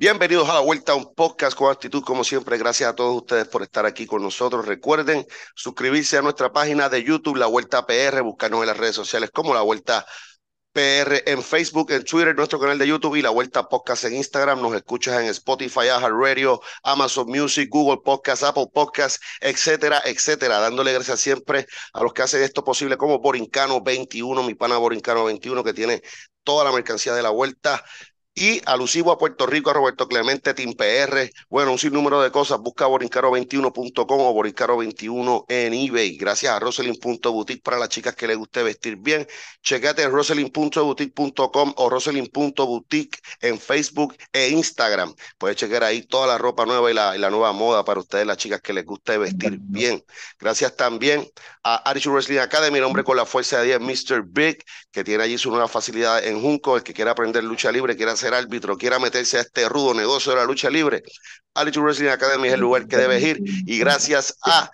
Bienvenidos a la vuelta a un podcast con actitud, como siempre. Gracias a todos ustedes por estar aquí con nosotros. Recuerden suscribirse a nuestra página de YouTube, La Vuelta PR, buscarnos en las redes sociales como La Vuelta PR en Facebook, en Twitter, nuestro canal de YouTube y La Vuelta Podcast en Instagram. Nos escuchas en Spotify, Radio, Amazon Music, Google Podcast, Apple Podcast, etcétera, etcétera. Dándole gracias siempre a los que hacen esto posible, como Borincano 21, mi pana Borincano 21, que tiene toda la mercancía de la vuelta y alusivo a Puerto Rico, a Roberto Clemente, Team PR, bueno, un sinnúmero de cosas. Busca borincaro21.com o borincaro21 en eBay. Gracias a Roselyn.boutique para las chicas que les guste vestir bien. Chequete roselyn.boutique.com o roselyn.boutique en Facebook e Instagram. Puedes chequear ahí toda la ropa nueva y la, y la nueva moda para ustedes, las chicas que les guste vestir bien. Gracias también a Archie Wrestling Academy, nombre con la fuerza de 10, Mr. Big, que tiene allí su nueva facilidad en Junco. El que quiera aprender lucha libre, quiera ser árbitro, quiera meterse a este rudo negocio de la lucha libre, Archie Wrestling Academy es el lugar que debes ir. Y gracias a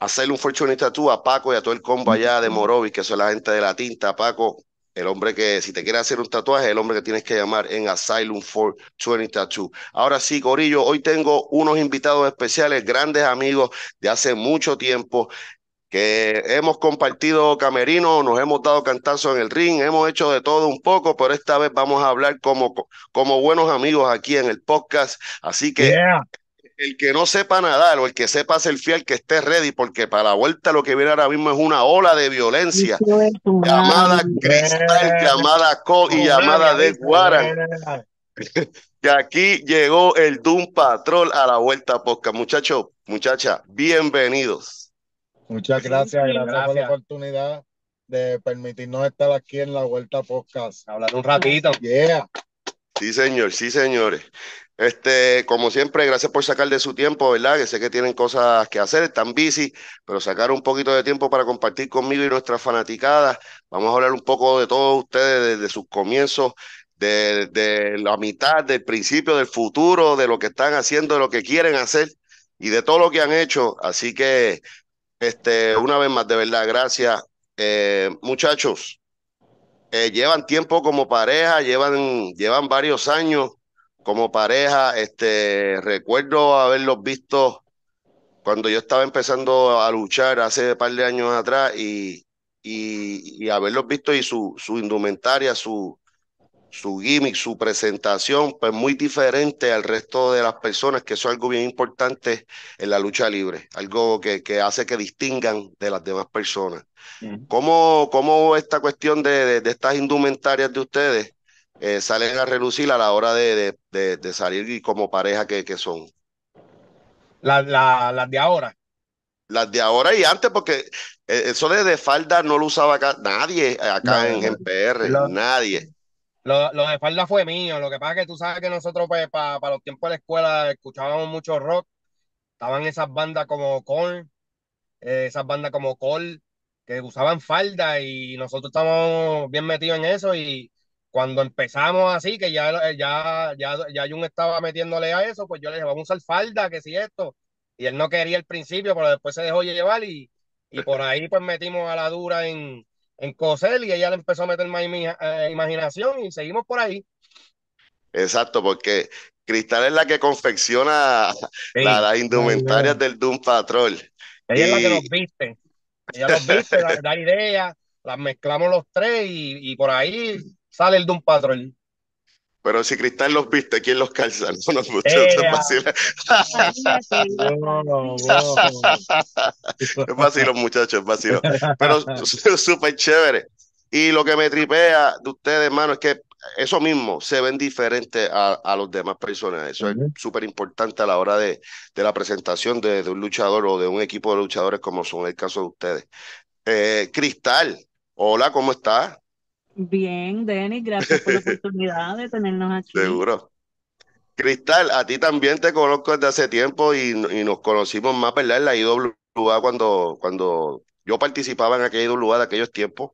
Asylum Fortune Tattoo, a Paco y a todo el combo allá de Morovis, que son la gente de la tinta, Paco, el hombre que, si te quiere hacer un tatuaje, el hombre que tienes que llamar en Asylum 420 Tattoo. Ahora sí, Corillo, hoy tengo unos invitados especiales, grandes amigos de hace mucho tiempo que hemos compartido camerino, nos hemos dado cantazos en el ring, hemos hecho de todo un poco, pero esta vez vamos a hablar como, como buenos amigos aquí en el podcast. Así que el que no sepa nadar o el que sepa ser fiel, que esté ready, porque para la vuelta lo que viene ahora mismo es una ola de violencia llamada Cristal, llamada Cole y llamada de Warren. que aquí llegó el Doom Patrol a la vuelta podcast. Muchachos, muchachas, bienvenidos. Muchas gracias, gracias, por la oportunidad de permitirnos estar aquí en la Vuelta Podcast. Hablar un ratito. Yeah. Sí, señor, sí, señores. Este, como siempre, gracias por sacar de su tiempo, ¿verdad? Que sé que tienen cosas que hacer, están busy, pero sacar un poquito de tiempo para compartir conmigo y nuestras fanaticadas. Vamos a hablar un poco de todos ustedes desde sus comienzos, de, de la mitad, del principio, del futuro, de lo que están haciendo, de lo que quieren hacer y de todo lo que han hecho. Así que este, una vez más, de verdad, gracias. Eh, muchachos, eh, llevan tiempo como pareja, llevan, llevan varios años como pareja. Este, recuerdo haberlos visto cuando yo estaba empezando a luchar hace un par de años atrás y, y, y haberlos visto y su, su indumentaria, su, su gimmick, su presentación, pues muy diferente al resto de las personas, que eso es algo bien importante en la lucha libre, algo que, que hace que distingan de las demás personas. ¿Cómo, ¿Cómo, esta cuestión de, de, estas indumentarias de ustedes eh, salen a relucir a la hora de, de salir como pareja que, que son? Las la, de ahora. Las de ahora y antes, porque eh, eso de, falda no lo usaba acá, nadie acá en, en, PR, nadie. Lo, lo, de falda fue mío. Lo que pasa es que tú sabes que nosotros, pues, para los tiempos de la escuela, escuchábamos mucho rock. Estaban esas bandas como Korn, eh, esas bandas como Cole, que usaban falda y nosotros estábamos bien metidos en eso. Y cuando empezamos así, que ya, ya, ya, ya Jun estaba metiéndole a eso, pues yo le dije, vamos a usar falda, que si esto. Y él no quería al principio, pero después se dejó llevar y, y por ahí, pues, metimos a la dura en en coser y ella le empezó a meter más eh, imaginación y seguimos por ahí. Exacto, porque Cristal es la que confecciona las indumentarias del Doom Patrol. Ella es la que nos viste. Ella nos viste, da, ideas, las mezclamos los tres y, y, por ahí sale el Doom Patrol. Pero si Cristal los viste, ¿quién los calza? No nos gusta. Es vacilo, muchachos, es vacilo. Pero súper chévere. Y lo que me tripea de ustedes, hermano, es que eso mismo se ven diferente a, a los demás personas. Eso es súper importante a la hora de, de la presentación de, de, un luchador o de un equipo de luchadores como son el caso de ustedes. Eh, Cristal, hola, ¿cómo estás? Bien, Denis, gracias por la oportunidad de tenernos aquí. Seguro. Cristal, a ti también te conozco desde hace tiempo y, y nos conocimos más, ¿verdad? En la IWA cuando, cuando yo participaba en aquella IWA de aquellos tiempos.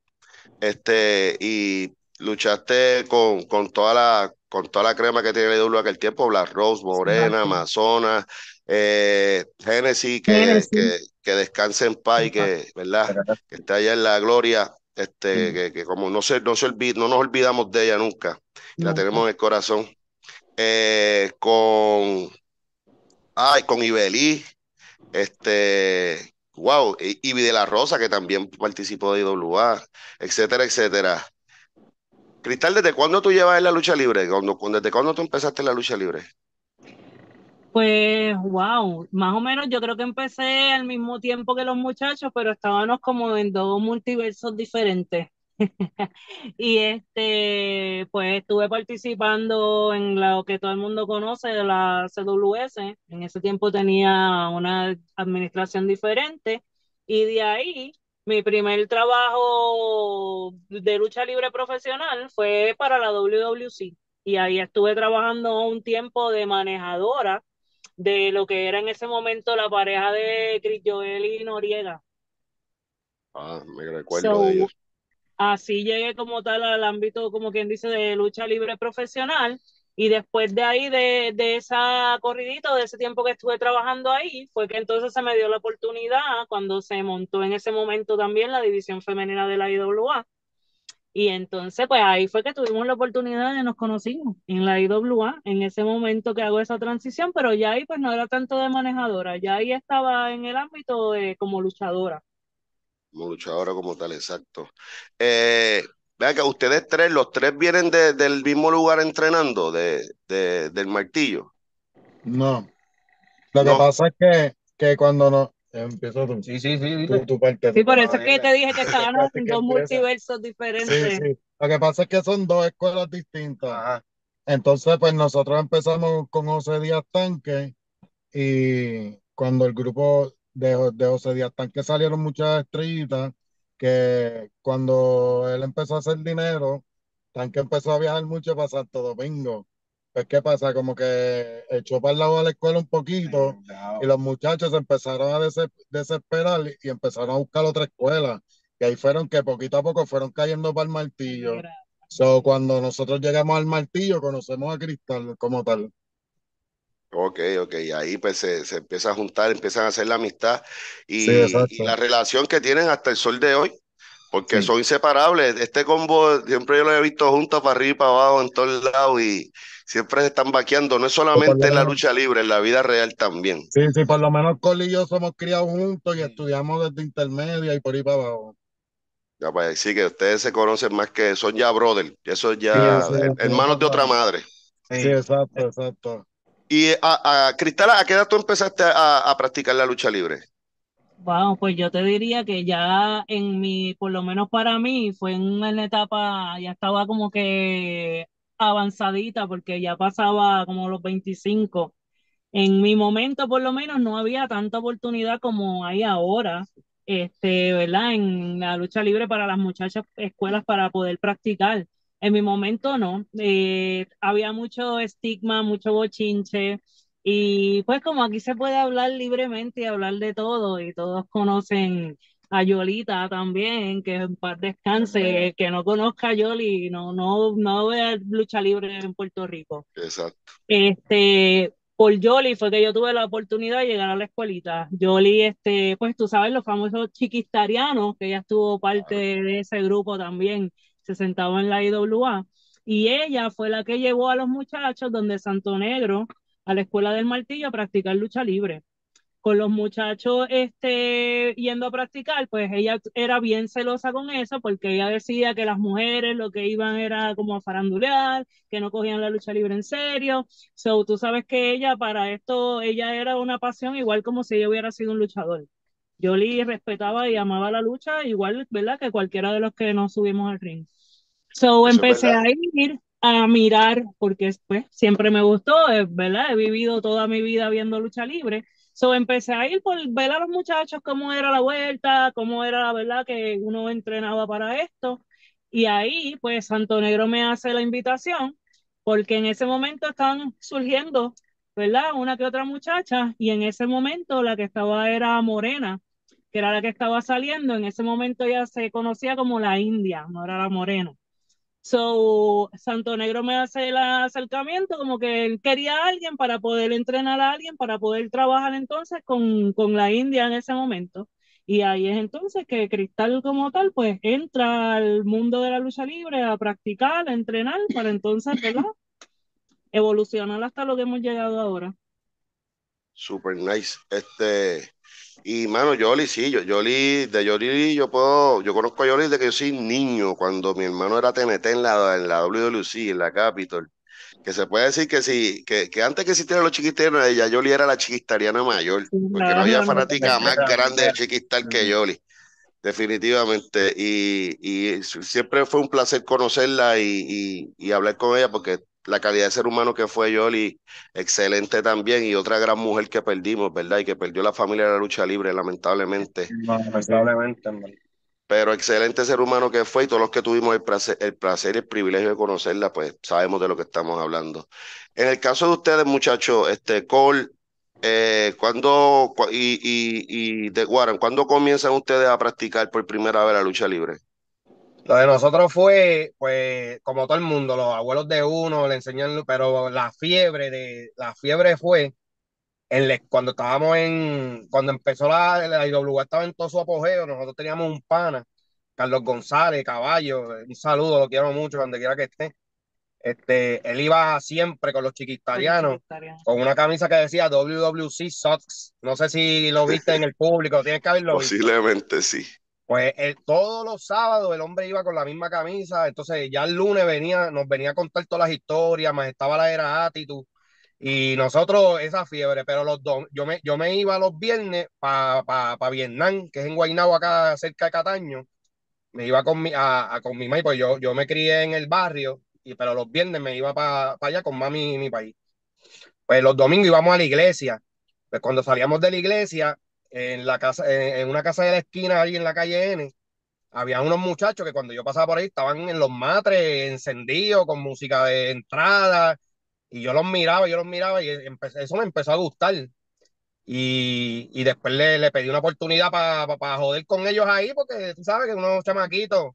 Este, y luchaste con, con, toda la, con toda la crema que tiene la IWA aquel tiempo, Black Rose, Morena, Amazonas, eh, Genesis, que, que, que, descanse en paz y que, ¿verdad? Que está allá en la gloria este, que, que, como no, se, no, se no nos olvidamos de ella nunca, la tenemos en el corazón. Eh, con, ay, con Ibelí, este, wow, y de la Rosa, que también participó de IWA, etcétera, etcétera. Cristal, ¿desde cuándo tú llevas en la lucha libre? ¿Desde cuándo tú empezaste en la lucha libre? Pues, wow, más o menos yo creo que empecé al mismo tiempo que los muchachos, pero estábamos como en dos multiversos diferentes. y este, pues estuve participando en lo que todo el mundo conoce de la CWS. En ese tiempo tenía una administración diferente y de ahí mi primer trabajo de lucha libre profesional fue para la WWC y ahí estuve trabajando un tiempo de manejadora de lo que era en ese momento la pareja de Chris Joel y Noriega. Ah, me recuerdo de ellos. Así llegué como tal al ámbito, como quien dice, de lucha libre profesional. Y después de ahí, de, de esa corridita, de ese tiempo que estuve trabajando ahí, fue que entonces se me dio la oportunidad cuando se montó en ese momento también la división femenina de la IWA y entonces, pues ahí fue que tuvimos la oportunidad de nos conocimos en la IWA, en ese momento que hago esa transición, pero ya ahí pues no era tanto de manejadora, ya ahí estaba en el ámbito de como luchadora. Como luchadora como tal, exacto. Eh, vea que ustedes tres, los tres vienen del mismo lugar entrenando, de, del martillo. No. Lo que pasa es que, que cuando no, Empiezo tú. Sí, sí, sí. Tu, parte. Sí, por eso es que te dije que estaban en dos multiversos diferentes. Sí, sí. Lo que pasa es que son dos escuelas distintas. Entonces, pues nosotros empezamos con José Díaz Tanque y cuando el grupo de, de José Díaz Tanque salieron muchas estrellitas, que cuando él empezó a hacer dinero, Tanque empezó a viajar mucho para Santo Domingo. Pues, ¿qué pasa? Como que echó para el lado de la escuela un poquito y los muchachos empezaron a desesperar y empezaron a buscar otra escuela. Y ahí fueron que poquito a poco fueron cayendo para el martillo. So, cuando nosotros llegamos al martillo, conocemos a Cristal como tal. Ok, ok, ahí pues se, empieza a juntar, empiezan a hacer la amistad y, y, la relación que tienen hasta el sol de hoy, porque son inseparables. Este combo siempre yo lo he visto juntos para arriba y para abajo en todos lados y, siempre se están vaqueando, no es solamente en la lucha libre, en la vida real también. Sí, sí, por lo menos Cole y yo somos criados juntos y estudiamos desde intermedia y por ahí para abajo. Ya, pues sí, que ustedes se conocen más que son ya brothers, eso ya hermanos de otra madre. Sí, exacto, exacto. Y a, a Cristala, ¿a qué edad tú empezaste a, a practicar la lucha libre? Wow, pues yo te diría que ya en mi, por lo menos para mí, fue en una etapa, ya estaba como que avanzadita porque ya pasaba como los 25. En mi momento, por lo menos, no había tanta oportunidad como hay ahora, este, ¿verdad? En la lucha libre para las muchachas escuelas para poder practicar. En mi momento no, eh, había mucho estigma, mucho bochinche, y pues como aquí se puede hablar libremente y hablar de todo, y todos conocen a Yolita también, que en paz descanse, que no conozca a Yoli, no, no, no vea lucha libre en Puerto Rico. Exacto. Este, por Yoli fue que yo tuve la oportunidad de llegar a la escuelita. Yoli, este, pues tú sabes, los famosos chiquistarianos, que ella estuvo parte de ese grupo también, se sentaba en la IWA, y ella fue la que llevó a los muchachos donde Santo Negro, a la escuela del martillo, a practicar lucha libre con los muchachos este, yendo a practicar, pues ella era bien celosa con eso porque ella decía que las mujeres lo que iban era como a farandulear, que no cogían la lucha libre en serio. So, tú sabes que ella para esto, ella era una pasión igual como si ella hubiera sido un luchador. Yo le respetaba y amaba la lucha igual, ¿verdad? Que cualquiera de los que nos subimos al ring. So, empecé a ir a mirar porque pues, siempre me gustó, ¿verdad? He vivido toda mi vida viendo lucha libre So empecé a ir por ver a los muchachos cómo era la vuelta, cómo era la verdad que uno entrenaba para esto. Y ahí, pues, Santo Negro me hace la invitación, porque en ese momento están surgiendo, ¿verdad? Una que otra muchacha, y en ese momento la que estaba era Morena, que era la que estaba saliendo. En ese momento ya se conocía como la India, no era la Morena. So, Santo Negro me hace el acercamiento como que él quería a alguien para poder entrenar a alguien, para poder trabajar entonces con, con la India en ese momento. Y ahí es entonces que Cristal como tal, pues entra al mundo de la lucha libre a practicar, a entrenar, para entonces, ¿verdad? evolucionar hasta lo que hemos llegado ahora. Super nice. Este, y mano, Yoli, sí, yo, Yoli, de Yoli yo puedo, yo conozco a Yoli desde que yo soy niño, cuando mi hermano era TNT en la, en la WWC, en la Capitol. Que se puede decir que sí, que, que antes que existieran los chiquistarianos, ella Yoli era la chiquistariana mayor, porque no había fanática más grande de chiquistar que Yoli, definitivamente. Y, y siempre fue un placer conocerla y, y, y hablar con ella, porque la calidad de ser humano que fue Yoli, excelente también, y otra gran mujer que perdimos, ¿verdad? Y que perdió la familia de la lucha libre, lamentablemente. lamentablemente, Pero excelente ser humano que fue, y todos los que tuvimos el placer, el placer y el privilegio de conocerla, pues sabemos de lo que estamos hablando. En el caso de ustedes, muchachos, este Cole, eh, ¿cuándo y, y, y de Warren, ¿cuándo comienzan ustedes a practicar por primera vez la lucha libre? Lo de nosotros fue, pues, como todo el mundo, los abuelos de uno le enseñan, pero la fiebre de, la fiebre fue en cuando estábamos en, cuando empezó la, la IWA estaba en todo su apogeo, nosotros teníamos un pana, Carlos González, caballo, un saludo, lo quiero mucho, donde quiera que esté. Este, él iba siempre con los chiquitarianos, con una camisa que decía WWC Sox. No sé si lo viste en el público, tienes que haberlo visto. Posiblemente sí. Pues todos los sábados el hombre iba con la misma camisa, entonces ya el lunes venía, nos venía a contar todas las historias, más estaba la era actitud y nosotros esa fiebre, pero los dos, yo me, yo me iba los viernes para pa, Vietnam, que es en Guaynabo acá cerca de Cataño, me iba con mi, a, con mi mãe, pues yo, yo me crié en el barrio, y, pero los viernes me iba para allá con mami y mi país. Pues los domingos íbamos a la iglesia, pues cuando salíamos de la iglesia, en la casa, en, una casa de la esquina ahí en la calle N, había unos muchachos que cuando yo pasaba por ahí estaban en los matres encendidos con música de entrada y yo los miraba, yo los miraba y eso me empezó a gustar. Y, y después le, le, pedí una oportunidad para joder con ellos ahí, porque tú sabes que unos chamaquitos.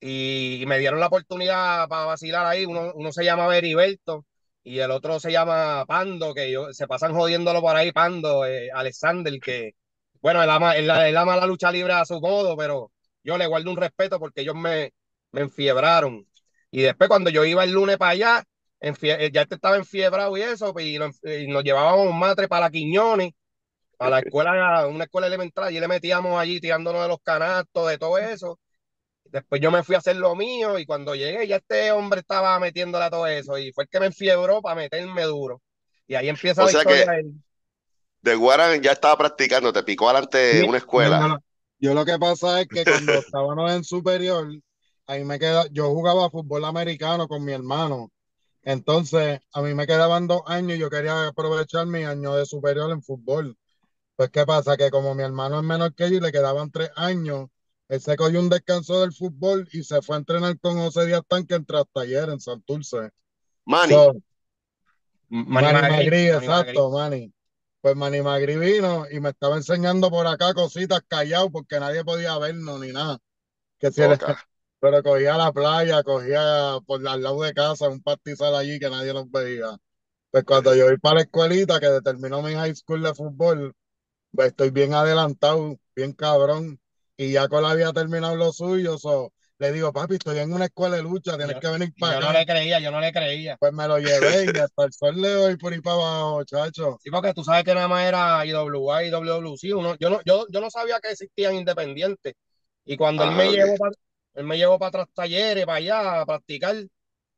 Y, me dieron la oportunidad para vacilar ahí. Uno, uno se llama Beriberto y el otro se llama Pando, que yo, se pasan jodiéndolo por ahí, Pando, eh, Alexander, que, bueno, él ama, él, ama la lucha libre a su modo, pero yo le guardo un respeto porque ellos me, me enfiebraron. Y después cuando yo iba el lunes para allá, eh, ya este estaba enfiebrado y eso, y, nos llevábamos matre para la Quiñones, para la escuela, una escuela elemental, y le metíamos allí tirándonos de los canastos, de todo eso. Después yo me fui a hacer lo mío y cuando llegué ya este hombre estaba metiéndole a todo eso y fue el que me enfiebró para meterme duro. Y ahí empieza la historia. Que de Guaran ya estaba practicando, te picó adelante de una escuela. yo lo que pasa es que cuando estábamos en superior, ahí me queda, yo jugaba fútbol americano con mi hermano. Entonces, a mí me quedaban dos años y yo quería aprovechar mi año de superior en fútbol. Pues, ¿qué pasa? Que como mi hermano es menor que yo y le quedaban tres años, él se cogió un descanso del fútbol y se fue a entrenar con José Díaz Tanque en Taller en Santurce. Mani. Mani, Magri, exacto, Mani. Pues Mani Magri vino y me estaba enseñando por acá cositas callado porque nadie podía vernos ni nada. Que si pero cogía la playa, cogía por al lado de casa un pastizal allí que nadie nos veía. Pues cuando yo voy para la escuelita que determinó mi high school de fútbol, pues estoy bien adelantado, bien cabrón y ya Cole había terminado lo suyo, so, le digo, papi, estoy en una escuela de lucha, tienes que venir para Yo no le creía, yo no le creía. Pues me lo llevé y hasta el sol le doy por ahí para abajo, chacho. Sí, porque tú sabes que nada más era IWA y WWC, uno, yo, no, yo, yo no sabía que existían independientes. Y cuando él, me ah, llevó para, él me llevó para atrás talleres, para allá, a practicar,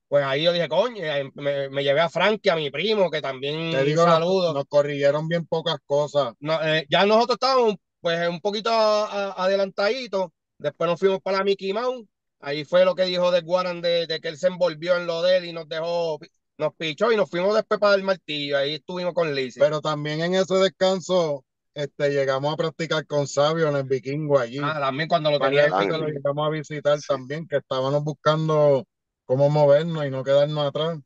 pues ahí yo dije, coño, me, me, llevé a Frankie, a mi primo, que también Te digo, saludo. Nos, corrigieron bien pocas cosas. No, eh, ya nosotros estábamos pues un poquito adelantadito. Después nos fuimos para la Mickey Mouse. Ahí fue lo que dijo de Guaran de, que él se envolvió en lo de él y nos dejó, nos pichó y nos fuimos después para el martillo. Ahí estuvimos con Lizzie. Pero también en ese descanso este, llegamos a practicar con Sabio en el vikingo allí. Ah, también cuando lo tenía. Lo llegamos a visitar también, que estábamos buscando cómo movernos y no quedarnos atrás.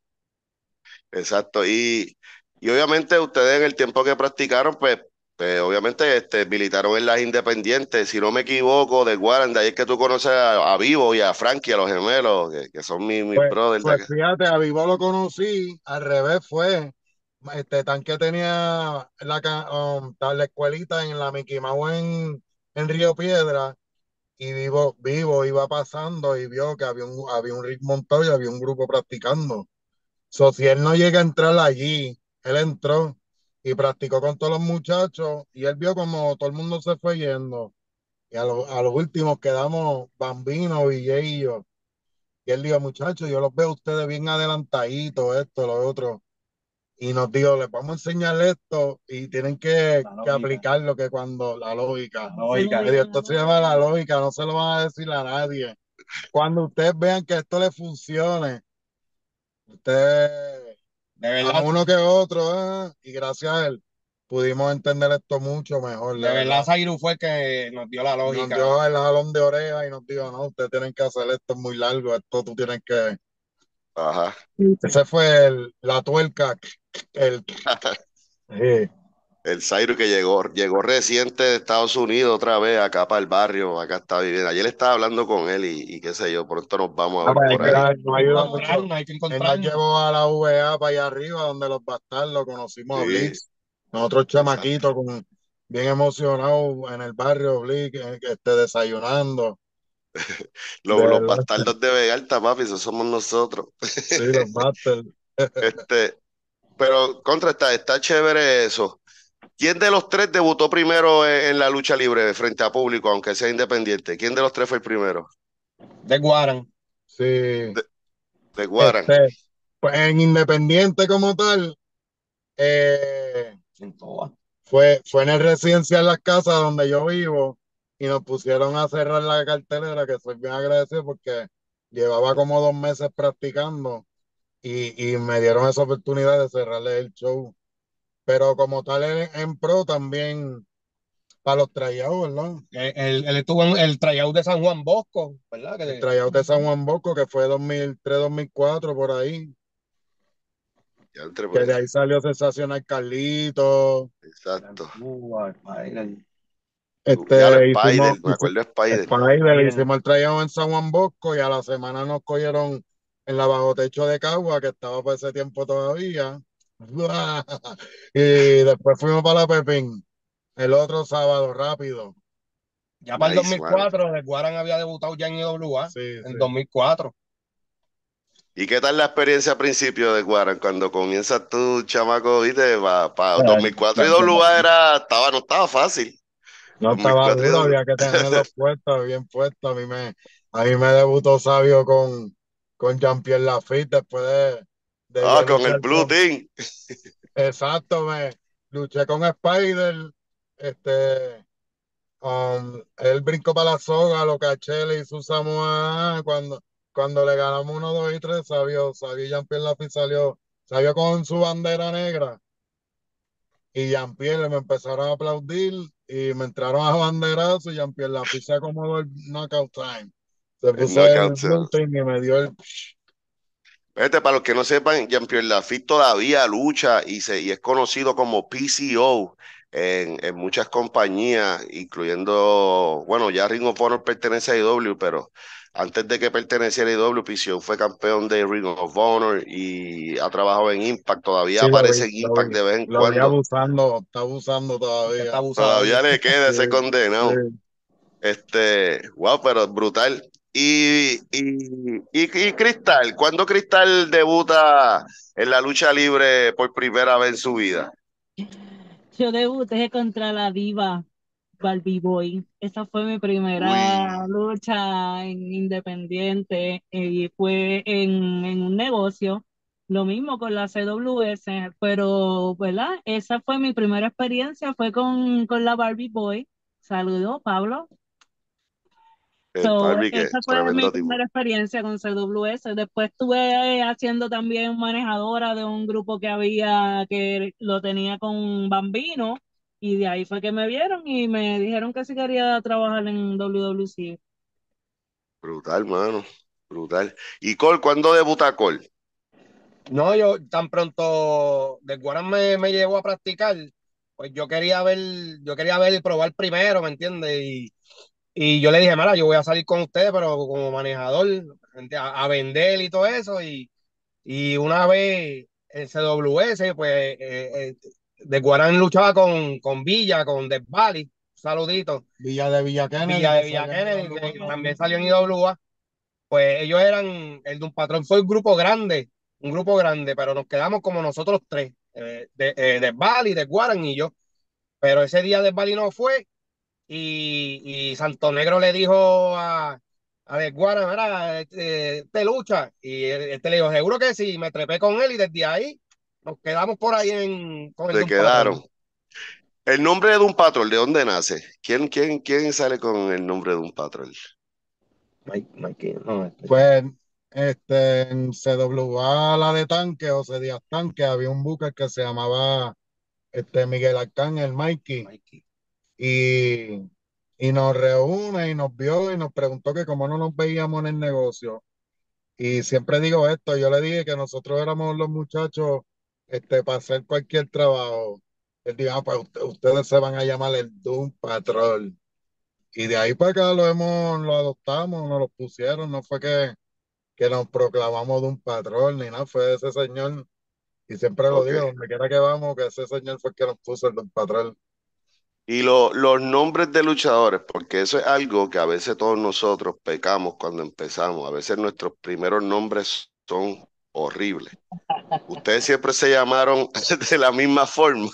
Exacto. Y, y obviamente ustedes en el tiempo que practicaron, pues pues obviamente este, militaron en las independientes, si no me equivoco, de Guaranda, ahí es que tú conoces a, Vivo y a Frankie, a los gemelos, que, son mis, mis pues, brothers. Pues fíjate, a Vivo lo conocí, al revés fue, este tanque tenía la, um, la escuelita en la Mickey Mouse en, en Río Piedra, y Vivo, Vivo iba pasando y vio que había un, había un ritmo montado y había un grupo practicando. So, si él no llega a entrar allí, él entró y practicó con todos los muchachos y él vio como todo el mundo se fue yendo. Y a, lo- a los últimos quedamos Bambino, Villé y yo. Y él dijo, muchachos, yo los veo a ustedes bien adelantaditos, esto, lo otro. Y nos dijo, les vamos a enseñar esto y tienen que, que lógica. aplicarlo, que cuando la lógica. La esto se llama la lógica, no se lo van a decir a nadie. Cuando ustedes vean que esto les funcione, ustedes, De a verdad, uno que otro, eh, y gracias a él, pudimos entender esto mucho mejor. de verdad, Zairu fue el que nos dio la Nos lógica. dio el jalón de oreja y nos dijo, no, ustedes tienen que hacer esto es muy largo, esto tú tienes que... Ajá. Ese fue el, la tuerca, el... Sí. El Zairo que llegó, llegó reciente de Estados Unidos otra vez acá para el barrio, acá está viviendo. Ayer estaba hablando con él y, y qué sé yo, pronto nos vamos a ver por hay que- ahí. nos ayuda Encontrarnos, mucho. hay que Él nos llevó a la VA para allá arriba, donde los bastardos conocimos a. Blix. Nosotros chamaquitos, con, bien emocionados en el barrio Blix, que esté desayunando. Los, De los verdad. bastardos de Vegalta, papi, esos somos nosotros. Sí, los bastardos. Este, pero contra está, está chévere eso. ¿Quién de los tres debutó primero en, en la lucha libre frente a público, aunque sea independiente? ¿Quién de los tres fue el primero? De Guaran. Sí. De Guaran. Este, pues en Independiente como tal, eh, fue, fue en el residencial Las Casas donde yo vivo y nos pusieron a cerrar la cartelera, que soy bien agradecido porque llevaba como dos meses practicando y, y me dieron esa oportunidad de cerrarle el show. Pero como tal en, en pro también para los tryouts, ¿no? Él, él- estuvo en el tryout de San Juan Bosco, ¿verdad? Que El tryout de San Juan Bosco, que fue 2003-2004 por ahí, que de ahí salió Sensacional Carlito. exacto. Cuba, Spider. Este, lo hicimos, Spider, me acuerdo de Spider. Spider, hicimos el tryout en San Juan Bosco y a la semana nos cogieron en la bajo techo de Cagua, que estaba por ese tiempo todavía. Y después fuimos para la Pepín el otro sábado, rápido. Ya para el Nice, 2004, el Guaran había debutado ya en IWA, Sí, en sí. 2004. ¿Y qué tal la experiencia al principio de Guaran? Cuando comienzas tú, chamaco, viste, para Bueno, 2004 y WA era, estaba, no estaba fácil. No estaba 2004 y duro, doble. había que tenerlos puestos, bien puestos. A mí me, a mí me debutó Sabio con, con Jean-Pierre Lafitte después de, de Ah, con el Blue Team. Exacto, me luché con Spider, este, um, él brincó para la soga, lo caché, le hizo Samoa cuando, cuando le ganamos uno, dos y tres, Sabio, Sabio Jean-Pierre Lafitte salió, salió con su bandera negra y Jean-Pierre me empezaron a aplaudir y me entraron a banderazo y Jean-Pierre Lafitte se acomodó el knockout time. Se puso el team y me dio el... Para los que no sepan, Jean-Pierre Lafitte todavía lucha y, se, y es conocido como PCO en, en muchas compañías, incluyendo, bueno, ya Ring of Honor pertenece a IW, pero antes de que perteneciera a IW, PCO fue campeón de Ring of Honor y ha trabajado en Impact, todavía Sí, aparece vi, en Impact vi. de vez en cuando. abusando, está abusando todavía. Está. Todavía le queda ese condenado. sí. Este, wow, pero brutal. Y, y, y, y Cristal, ¿cuándo Cristal debuta en la lucha libre por primera vez en su vida? Yo debuté contra la diva Barbie Boy. Esa fue mi primera Uy. lucha en Independiente y fue en, en un negocio. Lo mismo con la CWS, pero, ¿verdad? Esa fue mi primera experiencia, fue con, con la Barbie Boy. Saludos, Pablo. El So, esa fue mi tipo. primera experiencia con CWS. Después estuve haciendo también manejadora de un grupo que había que lo tenía con Bambino y de ahí fue que me vieron y me dijeron que si quería trabajar en WWC. Brutal, mano. Brutal. ¿Y Cole, cuándo debuta Cole? No, yo tan pronto de Guaran me, me llevó a practicar, pues yo quería ver, yo quería ver y probar primero, ¿me entiendes? Y, y yo le dije, mira, yo voy a salir con ustedes, pero como manejador, a, a vender y todo eso. Y, y una vez en CWS, pues eh, eh, de Guarán luchaba con, con Villa, con Desvali, saludito. Villa de Villa Kennedy. Villa de Villa Kennedy, que también salió en IWA. Pues ellos eran, el de un patrón fue el grupo grande un grupo grande, pero nos quedamos como nosotros tres, eh, de, eh, de de Guaran y yo. Pero ese día de no fue y, y Santo Negro le dijo a, a De Guaran, mira, este, te lucha. Y este le dijo, seguro que sí, me trepé con él y desde ahí nos quedamos por ahí en, con el Se quedaron. El nombre de un patrol, ¿de dónde nace? ¿Quién, quién, quién sale con el nombre de un patrol? Mike- Mike, no, este, Pues este, en CWA, la de tanque, o Díaz Tanque, había un buque que se llamaba este, Miguel Arcángel Mikey. Mikey. Y, y nos reúne y nos vio y nos preguntó que cómo no nos veíamos en el negocio. Y siempre digo esto, yo le dije que nosotros éramos los muchachos este, para hacer cualquier trabajo. Él dijo, ah, pues usted- ustedes se van a llamar el Doom Patrol. Y de ahí para acá lo hemos, lo adoptamos, nos lo pusieron, no fue que, que nos proclamamos Doom Patrol ni nada, fue ese señor. Y siempre lo digo, donde quiera que vamos, que ese señor fue el que nos puso el Doom Patrol. Y lo- los nombres de luchadores, porque eso es algo que a veces todos nosotros pecamos cuando empezamos. A veces nuestros primeros nombres son horribles. Ustedes siempre se llamaron de la misma forma.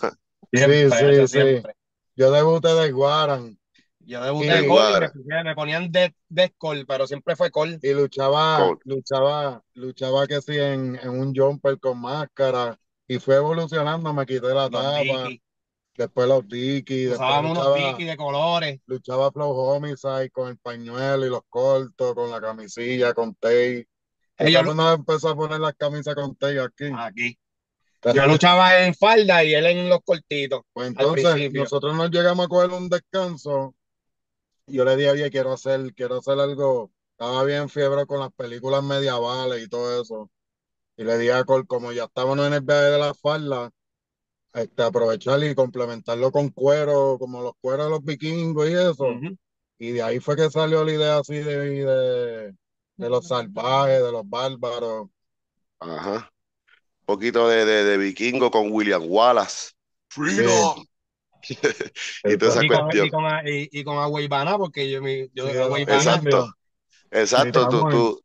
Siempre, sí, sí. siempre. Yo debuté de Guaran. Yo debuté Y- de Cole y Guara. me, ponían de, de Cole, pero siempre fue Cole. Y luchaba, luchaba, luchaba que sí en, en un jumper con máscara. Y fue evolucionando, me quité la tapa. Después los Dickies, después Usábamos unos Dickies de colores. luchaba Flow Homicide con el pañuelo y los cortos, con la camisilla, con tape. Todo Ellos el mundo empezó a poner las camisas con tape aquí. aquí. Yo luchaba en falda y él en los cortitos. Pues entonces nosotros nos llegamos a coger un descanso. Yo le dije, oye, quiero hacer, quiero hacer algo. Estaba bien fiebre con las películas medievales y todo eso. Y le dije a Col, como ya estábamos en el viaje de la falda, este, aprovechar y complementarlo con cuero, como los cueros de los vikingos y eso. Ujú. Y de ahí fue que salió la idea así de, de, de los salvajes, de los bárbaros. Ajá. Un poquito de, de, de vikingo con William Wallace. Freedom. y toda esa Y con, cuestión. y con, y, y con Agua Ivana, porque yo, mi, yo Sí, Agua el Ivana, Exacto. Exacto, tú, Estamos tú-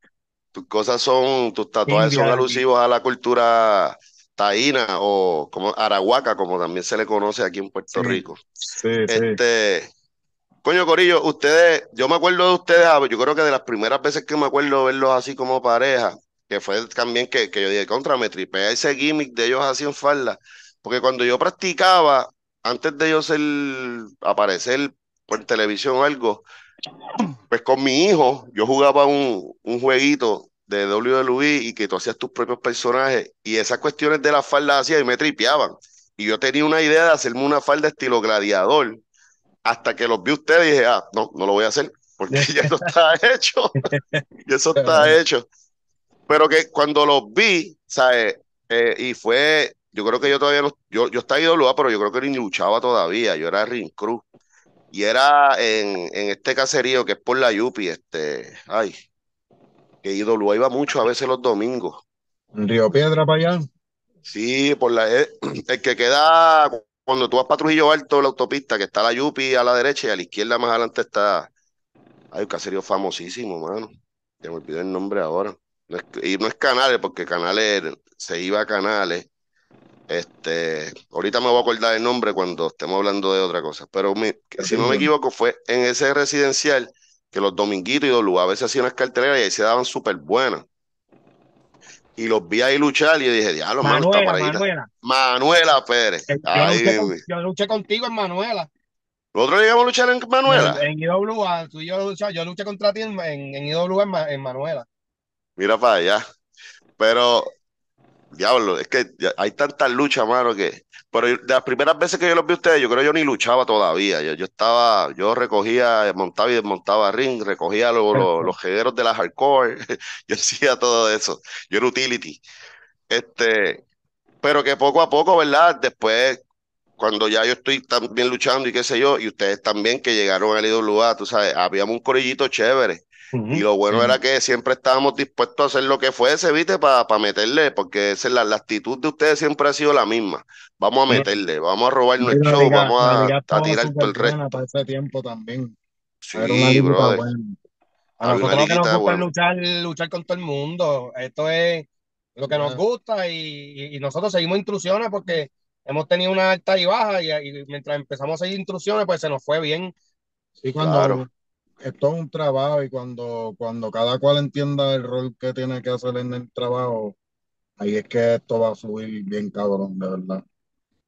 tus cosas son, tus tatuajes India, son alusivos a la cultura taína o como arahuaca, como también se le conoce aquí en Puerto Sí. Rico. Sí, sí. Este, coño Corillo, ustedes, yo me acuerdo de ustedes, ah, yo creo que de las primeras veces que me acuerdo verlos así como pareja, que fue también que, que yo dije, contra, me tripea ese gimmick de ellos así en falda, porque cuando yo practicaba, antes de yo ser, aparecer por televisión o algo, pues con mi hijo, yo jugaba un, un jueguito de WWE y que tú hacías tus propios personajes y esas cuestiones de la falda hacía y me tripeaban. Y yo tenía una idea de hacerme una falda estilo gladiador hasta que los vi ustedes y dije, ah, no, no lo voy a hacer porque ya eso está hecho. y eso está hecho. Pero que cuando los vi, ¿sabes? Eh, y fue, yo creo que yo todavía no, yo, yo estaba IWA, pero yo creo que ni luchaba todavía, yo era Ring Cruz. Y era en, en este caserío que es por la Yupi, este, ay, que IWA iba mucho a veces los domingos. En Río Piedra para allá. Sí, por la, eh, el que queda cuando tú vas para Trujillo Alto, la autopista, que está la Yupi a la derecha y a la izquierda más adelante está, hay un caserío famosísimo, mano. Ya me olvidé el nombre ahora. No es- y no es Canales, porque Canales se iba a Canales. Este, ahorita me voy a acordar el nombre cuando estemos hablando de otra cosa. Pero mi- si no me equivoco, fue en ese residencial que los dominguitos y W a veces hacían unas carteleras y ahí se daban súper buenas. Y los vi ahí luchar y yo dije, diablo, mano, está para. Manuela. Manuela Pérez. Yo Ahí, luché, con- güey. yo luché contigo en Manuela. ¿Nosotros llegamos a luchar en Manuela? En, en IWA, tú y yo luché, yo luché contra ti en, en, en IWA en, en Manuela. Mira para allá. Pero, diablo, es que hay tantas luchas, mano, que. Pero de las primeras veces que yo los vi a ustedes, yo creo que yo ni luchaba todavía. Yo, yo estaba, yo recogía, montaba y desmontaba ring, recogía lo- lo- los jegueros de la hardcore, yo hacía todo eso. Yo era utility. Este, pero que poco a poco, ¿verdad? Después, cuando ya yo estoy también luchando y qué sé yo, y ustedes también que llegaron al IWA, tú sabes, habíamos un corillito chévere. Y lo bueno era que siempre estábamos dispuestos a hacer lo que fuese, ¿viste? Para meterle, porque esa es la, la actitud de ustedes siempre ha sido la misma. Vamos a meterle, vamos a Y la show, liga- vamos a, tirar todo el resto. para ese tiempo también. Sí, brother. buena. A Había una nosotros lo que nos gusta es luchar, luchar con todo el mundo. Esto es, lo que nos gusta y, nosotros seguimos instrucciones porque hemos tenido una alta y baja y, mientras empezamos a seguir instrucciones pues se nos fue bien. Sí, cuando esto es un trabajo y cuando, cuando cada cual entienda el rol que tiene que hacer en el trabajo, ahí es que esto va a fluir bien cabrón, de verdad.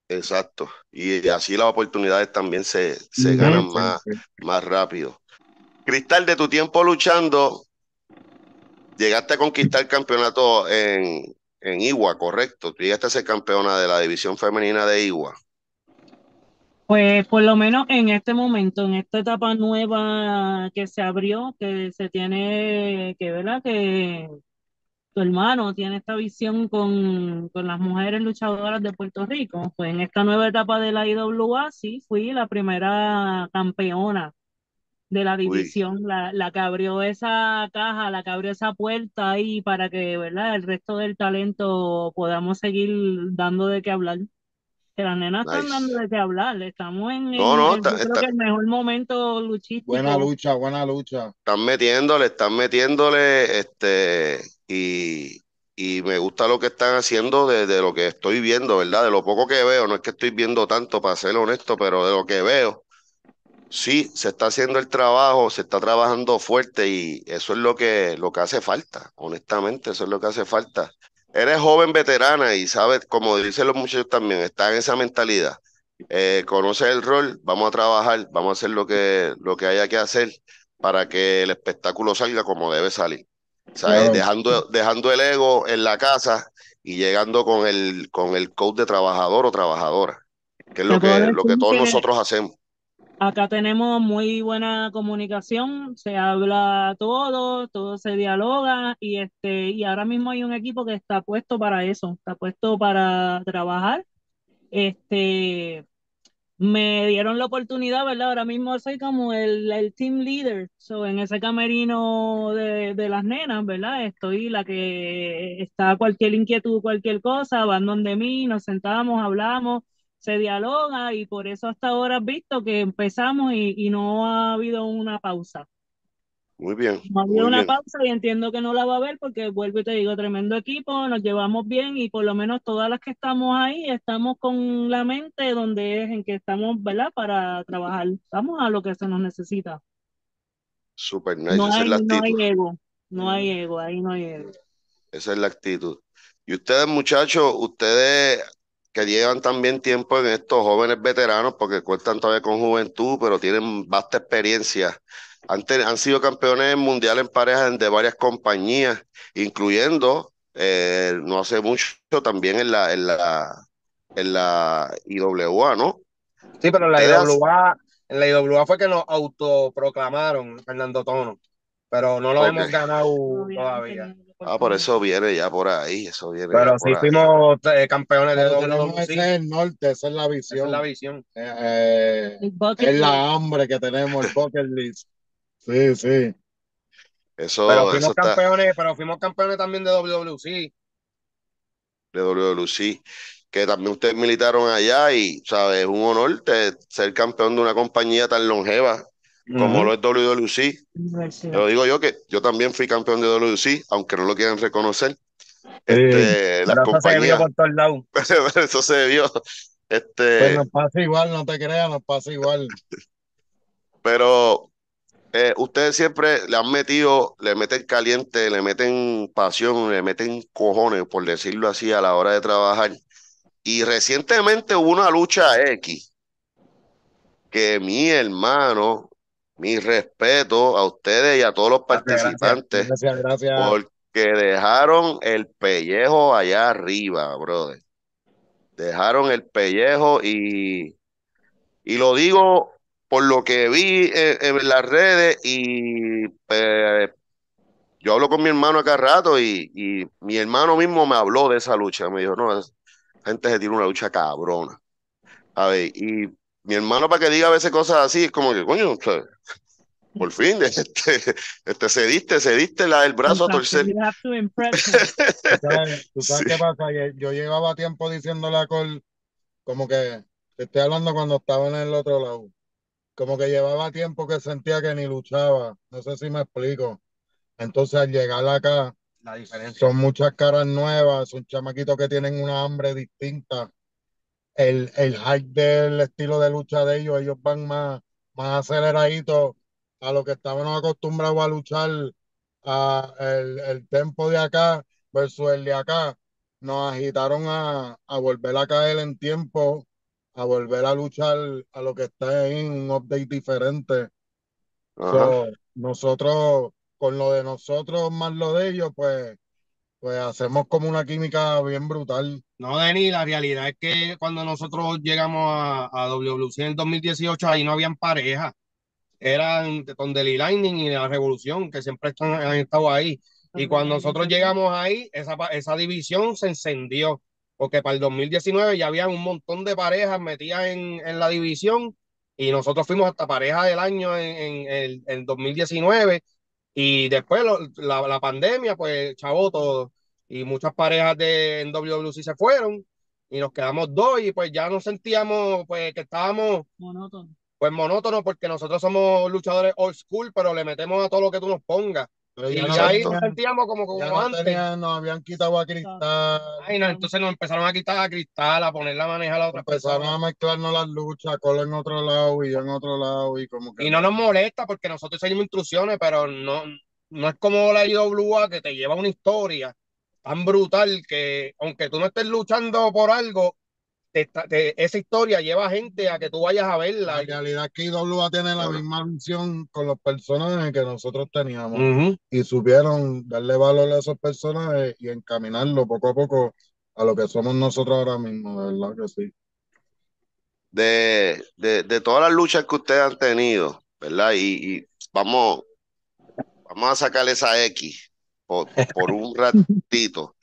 Exacto. Y así las oportunidades también se, se ganan más, más rápido. Cristal, de tu tiempo luchando, llegaste a conquistar el campeonato en, en Igua, correcto. Tú llegaste a ser campeona de la división femenina de Igua. Pues por lo menos en este momento, en esta etapa nueva que se abrió, que se tiene que, ¿verdad? Que tu hermano tiene esta visión con, con las mujeres luchadoras de Puerto Rico. Pues en esta nueva etapa de la IWA, sí, fui la primera campeona de la división, la, la, que abrió esa caja, la que abrió esa puerta ahí para que, ¿verdad? El resto del talento podamos seguir dando de qué hablar. Que las nenas están dando de qué hablar, estamos en, el mejor momento luchístico. Buena lucha, buena lucha. Están metiéndole, están metiéndole, este, y, y me gusta lo que están haciendo de, lo que estoy viendo, ¿verdad? De lo poco que veo, no es que estoy viendo tanto, para ser honesto, pero de lo que veo, sí, se está haciendo el trabajo, se está trabajando fuerte y eso es lo que, lo que hace falta, honestamente, eso es lo que hace falta. Eres joven veterana y sabes, como dicen los muchachos también, está en esa mentalidad. Eh, conoce el rol, vamos a trabajar, vamos a hacer lo que, lo que haya que hacer para que el espectáculo salga como debe salir. ¿Sabes? Dejando, dejando el ego en la casa y llegando con el, con el code de trabajador o trabajadora, que es lo que, lo que todos nosotros hacemos. Acá tenemos muy buena comunicación, se habla todo, todo se dialoga y este y ahora mismo hay un equipo que está puesto para eso, está puesto para trabajar. Este me dieron la oportunidad, ¿verdad? Ahora mismo soy como el, el team leader, so, en ese camerino de, de, las nenas, ¿verdad? Estoy la que está cualquier inquietud, cualquier cosa, van donde mí, nos sentamos, hablamos, se dialoga y por eso hasta ahora has visto que empezamos y, no ha habido una pausa. Muy bien. No ha habido una pausa y entiendo que no la va a haber porque vuelvo y te digo, tremendo equipo, nos llevamos bien y por lo menos todas las que estamos ahí estamos con la mente donde es en que estamos, ¿verdad? Para trabajar. Estamos a lo que se nos necesita. Super nice. No, hay, no hay ego, no hay ego, ahí no hay ego. Esa es la actitud. Y ustedes, muchachos, ustedes que llevan también tiempo en estos jóvenes veteranos, porque cuentan todavía con juventud, pero tienen vasta experiencia. Han, han sido campeones mundiales en parejas de varias compañías, incluyendo eh, no hace mucho también en la, en la, en la IWA, ¿no? Sí, pero en la IWA, en la IWA fue que nos autoproclamaron Fernando Tono, pero no lo hemos ganado todavía. Ah, por eso viene ya por ahí, eso viene. Pero sí fuimos eh, campeones de WWE. Ese es el norte, esa es la visión. es la visión. Eh, eh, es la hambre que tenemos, el bucket list. Sí, sí. Eso, pero fuimos campeones, pero fuimos campeones también de WWC. De WWC, que también ustedes militaron allá y, ¿sabes? Es un honor ser campeón de una compañía tan longeva como lo es WWC. Lo digo yo que yo también fui campeón de WWC, aunque no lo quieran reconocer. Este, las compañías. Eso se vio. Este, pues nos pasa igual, no te creas, nos pasa igual. Pero eh, ustedes siempre le han metido, le meten caliente, le meten pasión, le meten cojones, por decirlo así, a la hora de trabajar. Y recientemente hubo una lucha X que mi hermano mi respeto a ustedes y a todos los participantes. Gracias, gracias, Porque dejaron el pellejo allá arriba, brother. Dejaron el pellejo y, y lo digo por lo que vi en, las redes y pues, yo hablo con mi hermano acá rato y, y, mi hermano mismo me habló de esa lucha. Me dijo, no, la gente se tiene una lucha cabrona. A ver, y mi hermano para que diga a veces cosas así, es como que, coño, por fin, este, este cediste, cediste la, el brazo a torcer. ¿Tú sabes, qué pasa? Yo llevaba tiempo diciéndole a Col, como que, te estoy hablando cuando estaba en el otro lado, como que llevaba tiempo que sentía que ni luchaba, no sé si me explico. Entonces al llegar acá, la diferencia. Son muchas caras nuevas, son chamaquitos que tienen una hambre distinta. El, el hype del estilo de lucha de ellos, ellos van más, más aceleraditos a lo que estábamos acostumbrados a luchar, a el, el tempo de acá versus el de acá. Nos agitaron a, a volver a caer en tiempo, a volver a luchar a lo que está ahí, un update diferente. So, nosotros, con lo de nosotros más lo de ellos, pues, pues hacemos como una química bien brutal. No, Denny, la realidad es que cuando nosotros llegamos a, a WWC en el 2018, ahí no habían pareja. Eran con Deli Lightning y la Revolución, que siempre están, han estado ahí. Y cuando nosotros llegamos ahí, esa, esa división se encendió, porque para el 2019 ya había un montón de parejas metidas en, en la división y nosotros fuimos hasta pareja del año en, en el en 2019 y después lo- la, la pandemia, pues chavó todo y muchas parejas de en WWC se fueron y nos quedamos dos y pues ya nos sentíamos pues que estábamos Monótono. pues monótonos porque nosotros somos luchadores old school, pero le metemos a todo lo que tú nos pongas. Pero Y ya no ahí nos sentíamos como, como no antes. tenían- nos habían quitado a Cristal, Ay, no, entonces nos empezaron a quitar a Cristal, a ponerla a manejar a otra empezaron persona. a mezclarnos las luchas, Colo en otro lado y yo en otro lado y como que Y no nos molesta porque nosotros seguimos instrucciones, pero no, no es como la IWA que te lleva una historia tan brutal que aunque tú no estés luchando por algo, te está- te- esa historia lleva gente a que tú vayas a la verla. realidad es que IWA tiene la misma visión con los personajes que nosotros teníamos y supieron darle valor a esos personajes y encaminarlo poco a poco a lo que somos nosotros ahora mismo, de verdad que sí. de, de, de todas las luchas que ustedes han tenido, ¿verdad? Y, y vamos, vamos a sacarle esa X por, por un ratito.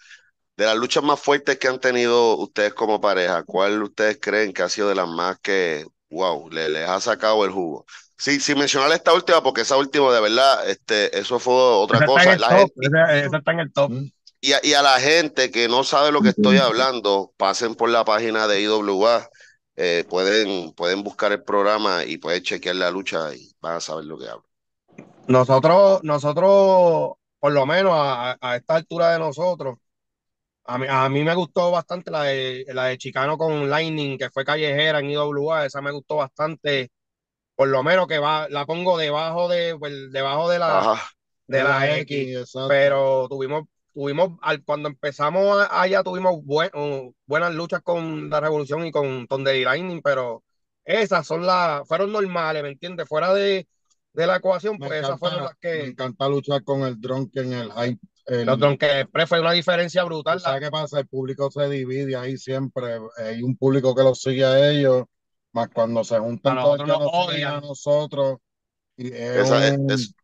De las luchas más fuertes que han tenido ustedes como pareja, ¿cuál ustedes creen que ha sido de las más que, wow, le- les ha sacado el jugo? Sí, sin mencionar esta última, porque esa última, de verdad, este, eso fue otra Esa está cosa. La top, gente- esa- esa está en el top. y, a, y a la gente que no sabe lo que estoy hablando, pasen por la página de IWA, eh, pueden, pueden buscar el programa y pueden chequear la lucha y van a saber lo que hablo. Nosotros, nosotros, por lo menos a, a esta altura de nosotros, a mí, a mí me gustó bastante la de, la de Chicano con Lightning, que fue callejera en IWA, esa me gustó bastante, por lo menos que va, la pongo debajo de, pues, debajo de la, Ajá. de la X, exacto. pero tuvimos, tuvimos, al, cuando empezamos allá tuvimos buen- uh, buenas luchas con la Revolución y con Thunder y Lightning, pero esas son las, fueron normales, ¿me entiendes? Fuera de, de la ecuación, Me pues esas fueron las encanta, me que... encanta luchar con el drunk en el hype. El, Los Drunken Express fue una diferencia brutal. ¿Sabes qué pasa? El público se divide ahí siempre. Hay un público que los sigue a ellos, más cuando se juntan A todos nosotros que nos a nosotros. Y es Esa- un- es-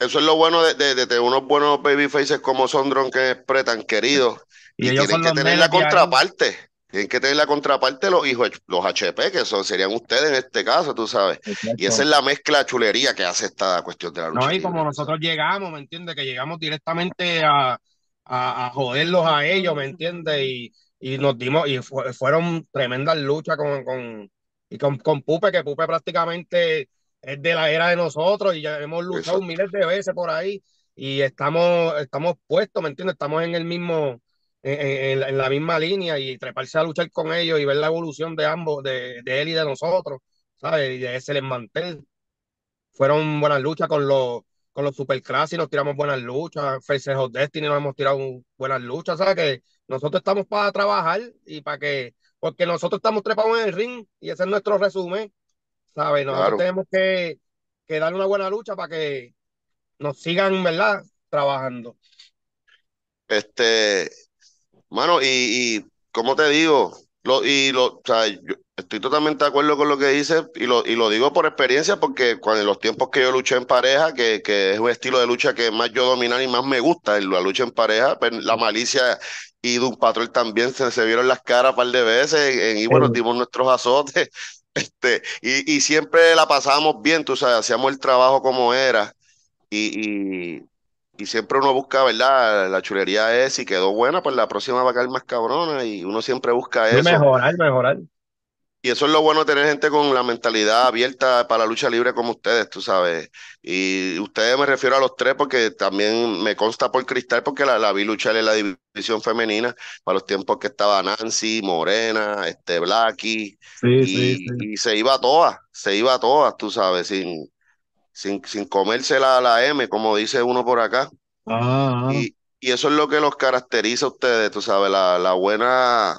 eso es lo bueno de, de, de tener unos buenos babyfaces como son Drunken Express, tan queridos. Y Y, ellos tienen que los tener la ahí. Tienen que tener la contraparte los hijos, los HP, que son, serían ustedes en este caso, tú sabes. Y esa es la mezcla de chulería que hace esta cuestión de la lucha No, y libre, como nosotros llegamos, ¿me entiendes? Que llegamos directamente a, a, a joderlos a ellos, ¿me entiendes? Y, y nos dimos, y fue- fueron tremendas luchas con, con, y con, con Pupe, que Pupe prácticamente es de la era de nosotros y ya hemos luchado Exacto. miles de veces por ahí y estamos, estamos puestos, ¿me entiendes? Estamos en el mismo, en, en- en la, en la misma línea y treparse a luchar con ellos y ver la evolución de ambos, de, de él y de nosotros, ¿sabes? Y de ese les mantel. Fueron buenas luchas con los, con los Super Classic, nos tiramos buenas luchas. Faces of Destiny nos hemos tirado buenas luchas, ¿sabes? Que nosotros estamos para trabajar y para que, porque nosotros estamos trepados en el ring y ese es nuestro resumen, ¿sabes? Nosotros Claro. tenemos que, que dar una buena lucha para que nos sigan, ¿verdad? Trabajando. Este, mano, y, y como te digo, lo, y lo, o sea, yo estoy totalmente de acuerdo con lo que dices, y lo, y lo digo por experiencia, porque cuando en los tiempos que yo luché en pareja, que, que es un estilo de lucha que más yo dominar y más me gusta, la lucha en pareja, pues, la malicia y de un patrón también se, se vieron las caras un par de veces, en, y bueno, dimos nuestros azotes, este, y, y siempre la pasábamos bien, tú sabes, hacíamos el trabajo como era, y, y, y siempre uno busca, ¿verdad? La chulería es, si quedó buena, pues la próxima va a caer más cabrona y uno siempre busca Y eso. mejorar, mejorar. Y eso es lo bueno tener gente con la mentalidad abierta para la lucha libre como ustedes, tú sabes. Y ustedes me refiero a los tres porque también me consta por Cristal porque la, la vi luchar en la división femenina para los tiempos que estaba Nancy, Morena, este Blacky. y, y, se iba a todas, se iba a todas, tú sabes, sin, sin, sin comerse la, la M, como dice uno por acá. Ah, ah. Y, y eso es lo que los caracteriza a ustedes, tú sabes, la, la buena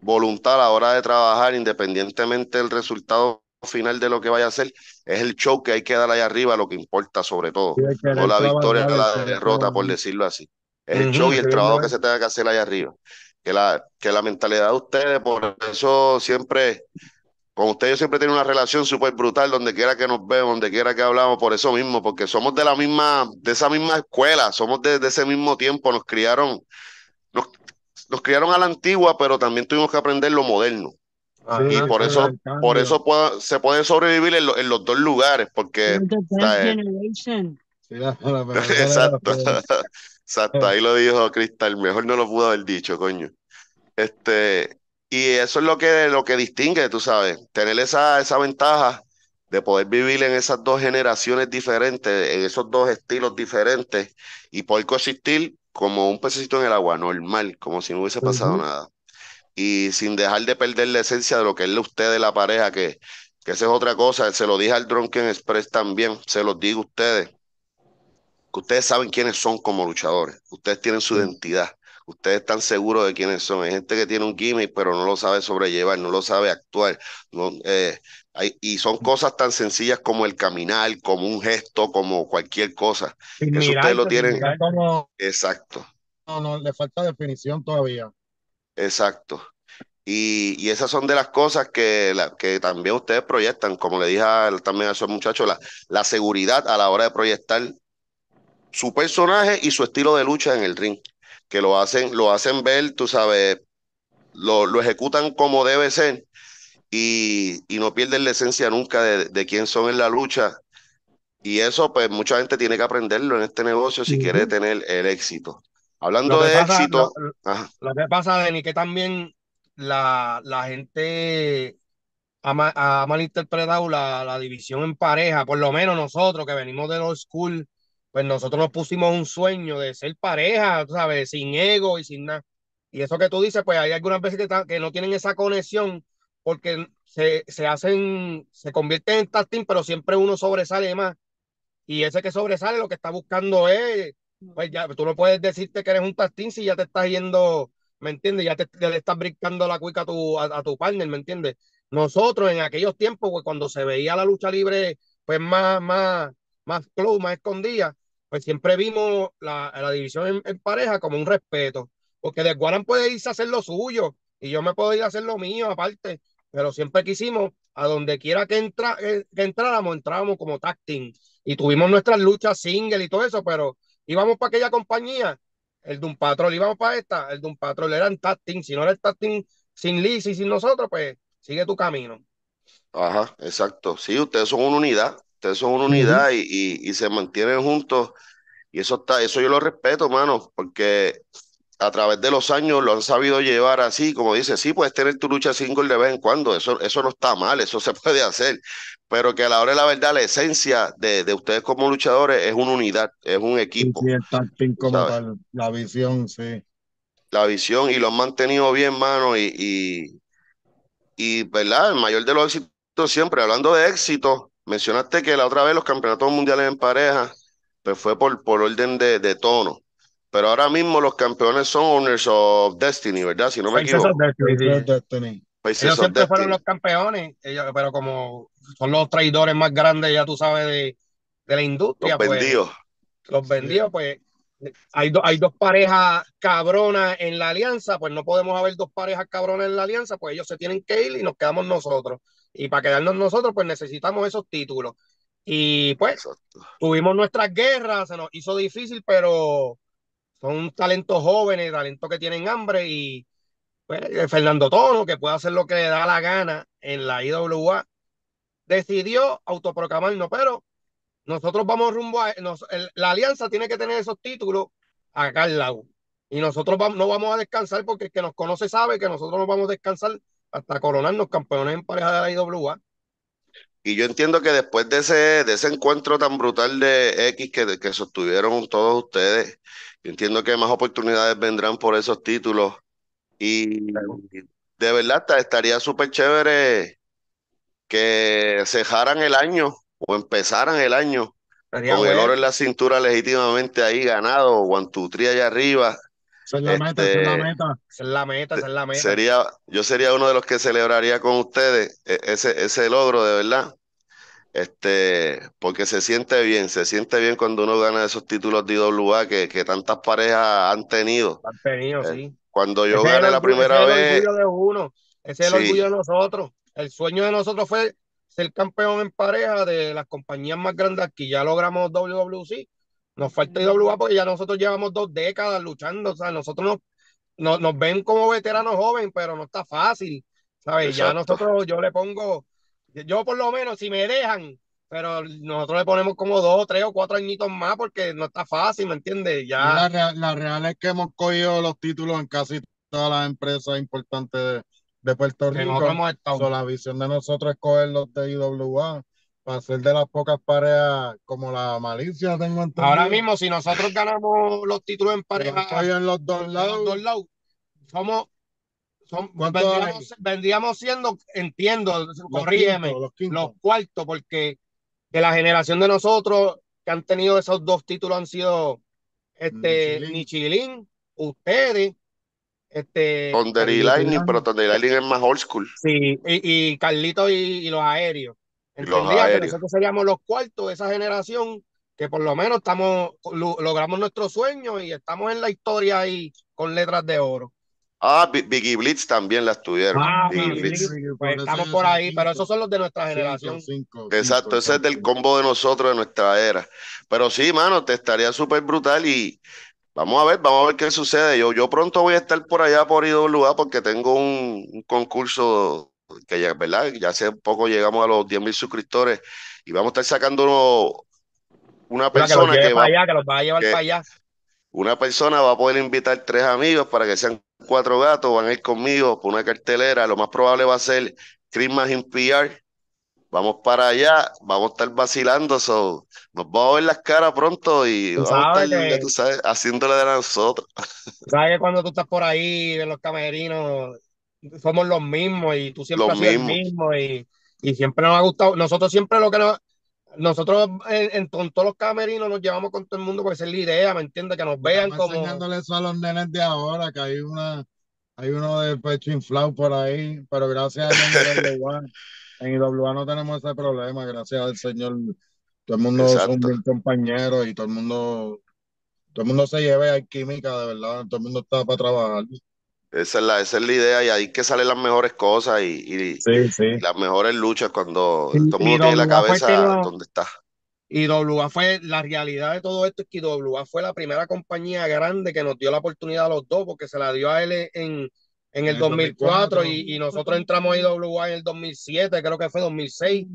voluntad a la hora de trabajar, independientemente del resultado final de lo que vaya a hacer, es el show que hay que dar ahí arriba, lo que importa sobre todo. no la victoria, la derrota, por decirlo así. Es el show y el trabajo que se tenga que hacer ahí arriba. Que la, que la mentalidad de ustedes, por eso siempre, con ustedes siempre tiene una relación súper brutal, donde quiera que nos vemos, donde quiera que hablamos, por eso mismo, porque somos de la misma, de esa misma escuela, somos de, de ese mismo tiempo, nos criaron, nos, nos criaron a la antigua, pero también tuvimos que aprender lo moderno. y por eso, por eso se puede sobrevivir en, los dos lugares, porque... Exacto, exacto, ahí lo dijo Cristal, mejor no lo pudo haber dicho, coño. Este, y eso es lo que, lo que distingue, tú sabes, tener esa, esa ventaja de poder vivir en esas dos generaciones diferentes, en esos dos estilos diferentes y poder coexistir como un pececito en el agua, normal, como si no hubiese pasado nada. Y sin dejar de perder la esencia de lo que es usted de la pareja, que, que esa es otra cosa. Se lo dije al Drunken Express también, se los digo a ustedes, que ustedes saben quiénes son como luchadores, ustedes tienen su identidad, ustedes están seguros de quiénes son. Hay gente que tiene un gimmick, pero no lo sabe sobrellevar, no lo sabe actuar. No, eh, y son cosas tan sencillas como el caminar, como un gesto, como cualquier cosa. Eso ustedes lo tienen. Exacto. No, no, le falta definición todavía. Exacto. Y, y, esas son de las cosas que, la, que también ustedes proyectan, como le dije también a esos muchachos, la, la seguridad a la hora de proyectar su personaje y su estilo de lucha en el ring, que lo hacen, lo hacen ver, tú sabes, lo, lo ejecutan como debe ser y, y no pierden la esencia nunca de, de quién son en la lucha. Y eso, pues, mucha gente tiene que aprenderlo en este negocio si quiere tener el éxito. Hablando de éxito. Lo, que pasa, Denny, que también la, la gente ha, ha malinterpretado la, la, división en pareja, por lo menos nosotros que venimos de los school, pues nosotros nos pusimos un sueño de ser pareja, ¿sabes? Sin ego y sin nada. Y eso que tú dices, pues hay algunas veces que, que no tienen esa conexión porque se, se hacen, se convierten en tag pero siempre uno sobresale más. Y ese que sobresale lo que está buscando es, pues ya, tú no puedes decirte que eres un tag si ya te estás yendo, ¿me entiendes? Ya te, le estás brincando la cuica a tu, a, tu partner, ¿me entiendes? Nosotros en aquellos tiempos, pues cuando se veía la lucha libre, pues más, más, más close, más escondida, pues siempre vimos la, la división en, pareja como un respeto, porque de Guaran puede irse a hacer lo suyo y yo me puedo ir a hacer lo mío aparte, pero siempre quisimos, a donde quiera que, entra, eh, que entráramos, entrábamos como tag Y tuvimos nuestras luchas single y todo eso, pero íbamos para aquella compañía, el de un patrón, íbamos para esta, el de un patrón, eran tag Si no era el tag sin Liz y sin nosotros, pues sigue tu camino. Ajá, exacto. Sí, ustedes son una unidad, ustedes son una unidad y, y, y, se mantienen juntos. Y eso está, eso yo lo respeto, mano, porque a través de los años lo han sabido llevar así, como dice, sí, puedes tener tu lucha single de vez en cuando, eso, eso no está mal, eso se puede hacer, pero que a la hora de la verdad, la esencia de, de ustedes como luchadores es una unidad, es un equipo. Sí, como tal, la visión, sí. La visión, y lo han mantenido bien, mano, y, y, y, ¿verdad? El mayor de los éxitos siempre, hablando de éxito, mencionaste que la otra vez los campeonatos mundiales en pareja, pues fue por, por orden de, de tono pero ahora mismo los campeones son Owners of Destiny, ¿verdad? Si no me equivoco. Destiny. ellos siempre fueron los campeones, pero como son los traidores más grandes, ya tú sabes, de, de la industria. Los pues, vendidos. Los vendidos, pues hay, hay dos parejas cabronas en la alianza, pues no podemos haber dos parejas cabronas en la alianza, pues ellos se tienen que ir y nos quedamos nosotros. Y para quedarnos nosotros, pues necesitamos esos títulos. Y pues tuvimos nuestras guerras, se nos hizo difícil, pero son talentos jóvenes, talentos que tienen hambre y pues, eh, Fernando Tono, que puede hacer lo que le da la gana en la IWA, decidió autoproclamarnos, pero nosotros vamos rumbo a... la alianza tiene que tener esos títulos acá al lado. Y nosotros vamos, no vamos a descansar porque el que nos conoce sabe que nosotros no vamos a descansar hasta coronarnos campeones en pareja de la IWA. Y yo entiendo que después de ese, de ese encuentro tan brutal de X que, que sostuvieron todos ustedes, yo entiendo que más oportunidades vendrán por esos títulos. Y de verdad estaría súper chévere que cejaran el año o empezaran el año con el oro en la cintura legítimamente ahí ganado, Guantutri allá arriba. Esa es la meta, esa es la meta. Esa es la meta, esa es la meta. Sería, yo sería uno de los que celebraría con ustedes e, ese, ese logro, de verdad. Este, porque se siente bien, se siente bien cuando uno gana esos títulos de IWA que, que tantas parejas han tenido. Han tenido, Eh, sí. Cuando yo Ese es gané el la primera ese es vez, el orgullo de uno. Ese es el Sí. orgullo de nosotros. El sueño de nosotros fue ser campeón en pareja de las compañías más grandes aquí. Ya logramos WWC. Nos falta IWA porque ya nosotros llevamos dos décadas luchando. O sea, nosotros nos, nos, nos ven como veteranos jóvenes, pero no está fácil. ¿Sabes? Ya nosotros, yo le pongo, yo por lo menos, si me dejan, pero nosotros le ponemos como dos, tres o cuatro añitos más porque no está fácil, ¿me entiendes? Ya. La, rea- la real es que hemos cogido los títulos en casi todas las empresas importantes de, de Puerto que Rico. nosotros hemos estado. So, la visión de nosotros es coger los de IWA para ser de las pocas parejas como la malicia, tengo entendido. Ahora mismo, si nosotros ganamos los títulos en pareja cogido en los dos los lados. dos lados, somos, som- ¿Cuántos vendríamos, vendríamos siendo, entiendo, los corrígeme, los cuartos, porque de la generación de nosotros que han tenido esos dos títulos han sido este Michelin. Nichilín, ustedes, este Thunder y Carlitos Lightning, Lightning. pero Thunder y Lightning es más old school. sí, y, y Carlito y, y los aéreos. Entendía que nosotros seríamos los cuartos de esa generación que por lo menos estamos, lo- logramos nuestro sueño y estamos en la historia ahí con letras de oro. Ah, Bi- Biggie Blitz también las tuvieron. Ah, Biggie Biggie Blitz. Blitz. Pues estamos por ahí, pero cinco. esos son los de nuestra Cinco, generación. cinco, Exacto, cinco, ese es del combo de nosotros, de nuestra era. Pero sí, mano, te estaría súper brutal y vamos a ver, vamos a ver qué sucede. Yo, yo pronto voy a estar por allá por IWA porque tengo un, un concurso que ya, ¿verdad? Ya hace poco llegamos a los 10.000 suscriptores y vamos a estar sacando uno- una que persona que va, allá, que los va a llevar que- para allá. una persona va a poder invitar tres amigos para que sean cuatro gatos, van a ir conmigo por una cartelera. Lo más probable va a ser Christmas in PR. Vamos para allá, vamos a estar vacilando, so, nos vamos a ver las caras pronto y Tú vamos a estar, que- ya tú sabes, haciéndole de nosotros. Sabes que cuando tú estás por ahí en los camerinos, somos los mismos y tú siempre Los has sido el mismo y, y siempre nos ha gustado. Nosotros siempre lo que nos, nosotros en, todos los camerinos nos llevamos con todo el mundo porque esa es la idea, ¿me entiendes? Que nos vean Estamos como... enseñándole eso a los nenes de ahora, que hay una, hay uno de pecho inflado por ahí, pero gracias a Dios en IWA, en IWA no tenemos ese problema, gracias al Señor. Todo el mundo Exacto. son bien compañeros y todo el mundo, todo el mundo se lleva y hay química, de verdad, todo el mundo está para trabajar. Esa es la, esa es la idea y ahí que salen las mejores cosas y, y- Sí, sí. y las mejores luchas cuando todo el mundo tiene la cabeza donde está. Y WA fue, la realidad de todo esto es que WA fue la primera compañía grande que nos dio la oportunidad a los dos, porque se la dio a él en, en el el 2004 2004. y, y nosotros entramos a IWA en el 2007, creo que fue 2006.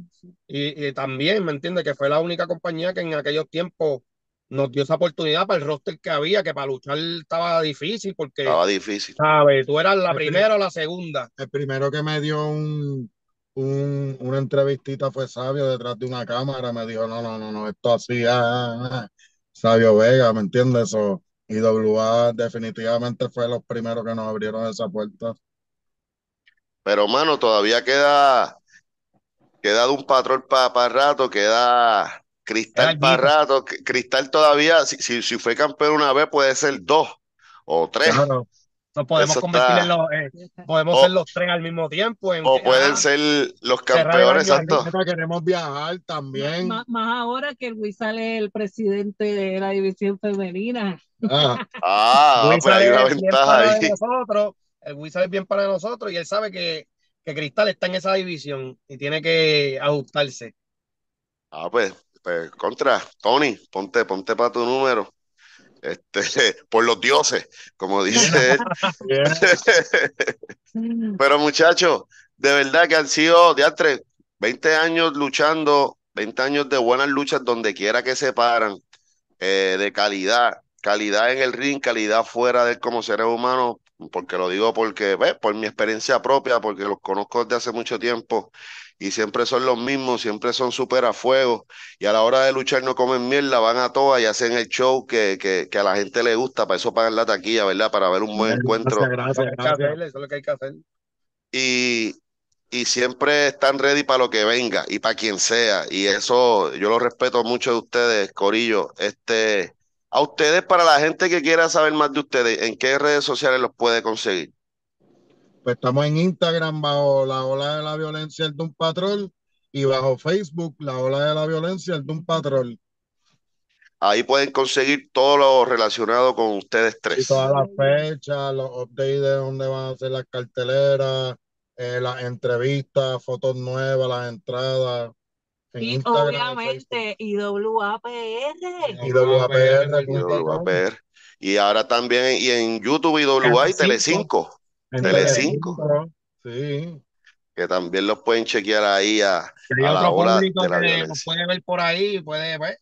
Y, y también, ¿me entiendes? Que fue la única compañía que en aquellos tiempos nos dio esa oportunidad para el roster que había, que para luchar estaba difícil, porque, Estaba difícil. ¿sabes? Tú eras la El primera o la segunda. El primero que me dio un, un- una entrevistita fue Sabio detrás de una cámara. Me dijo, no, no, no, no, esto así, ah, ah, ah". Sabio Vega, ¿me entiendes? O IWA definitivamente fue los primeros que nos abrieron esa puerta. Pero, mano, todavía queda, queda de un patrón para rato, queda Cristal para rato. Cristal todavía, si, si, si fue campeón una vez, puede ser dos o tres. Claro, Nos podemos Eso convertir está- en los, eh, podemos O- ser los tres al mismo tiempo. En, O pueden ah, ser los campeones, exacto. Queremos viajar también. Más, más ahora que el Wizard es el presidente de la división femenina. Ah, Ah, pues hay una es bien ventaja para ahí. de nosotros, el Wizard es bien para nosotros y él sabe que, que Cristal está en esa división y tiene que ajustarse. Ah, pues, pues, contra, Tony, ponte, ponte para tu número. Este, por los dioses, como dice él. Pero muchachos, de verdad que han sido, de 20 años luchando, 20 años de buenas luchas donde quiera que se paran, eh, de calidad, calidad en el ring, calidad fuera de él como seres humanos, porque lo digo porque, ¿ves? por mi experiencia propia, porque los conozco desde hace mucho tiempo y siempre son los mismos, siempre son súper a fuego y a la hora de luchar no comen mierda, van a todas y hacen el show que, que, que a la gente le gusta, para eso pagan la taquilla, ¿verdad? Para ver un buen encuentro. Gracias, gracias, Eso es lo que hay que hacer. Y, y siempre están ready para lo que venga y para quien sea. Y eso yo lo respeto mucho de ustedes, Corillo. Este, a ustedes, para la gente que quiera saber más de ustedes, ¿en qué redes sociales los puede conseguir? Pues estamos en Instagram bajo la ola de la violencia el Doom Patrol y bajo Facebook la ola de la violencia el Doom Patrol. Ahí pueden conseguir todo lo relacionado con ustedes Y tres. todas las fechas, los updates de dónde van a ser las carteleras, eh, las entrevistas, fotos nuevas, las entradas. En Y Instagram, obviamente IWAPR. Y WAPR, Y ahora también y en YouTube y WA y Telecinco, Telecinco. Sí. que también los pueden chequear ahí a, a la público de la nos puede ver por ahí, puede ver.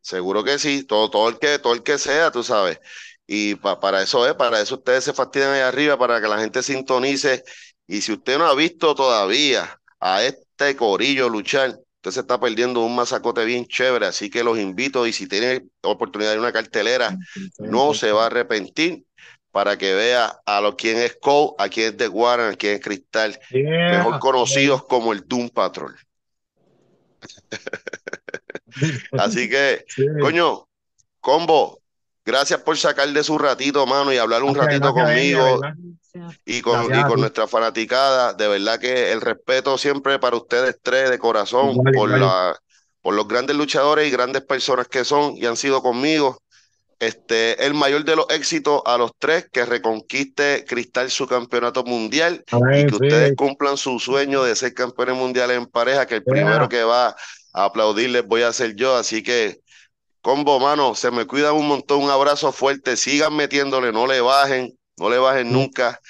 Seguro que sí, todo, todo el que, todo el que sea, tú sabes. Y pa- para eso es, para eso ustedes se fastidian ahí arriba, para que la gente sintonice. Y si usted no ha visto todavía a este corillo luchar, usted se está perdiendo un masacote bien chévere. Así que los invito, y si tiene oportunidad de una cartelera, no se va a arrepentir para que vea a lo quién es Cole, a quién es The Warren, a quién es Cristal, Yeah. mejor conocidos como el Doom Patrol. Así que, coño, combo, gracias por sacar de su ratito, mano, y hablar un ratito conmigo. Y con, y con nuestra fanaticada. De verdad que el respeto siempre para ustedes tres de corazón por la, por los grandes luchadores y grandes personas que son y han sido conmigo. Este, el mayor de los éxitos a los tres, que reconquiste Cristal su campeonato mundial y que ustedes cumplan su sueño de ser campeones mundiales en pareja, que el primero que va a aplaudirles voy a ser yo. Así que, combo, mano, se me cuidan un montón, un abrazo fuerte, sigan metiéndole, no le bajen, no le bajen nunca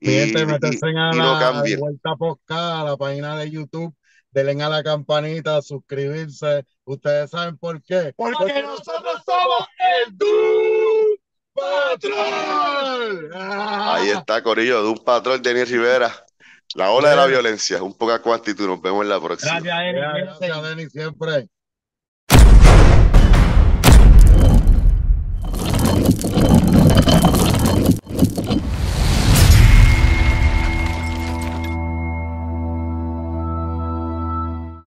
y, gente, y- a y no cambien. Vuelta a la página de YouTube, denle a la campanita, suscribirse. Ustedes saben por qué. Porque nosotros somos el Doom Patrol. Ahí está, Corillo, de un patrón, Denis Rivera. La ola de la violencia, un poco con actitud. Nos vemos en la próxima. Gracias, Eri. Gracias, Denis, siempre.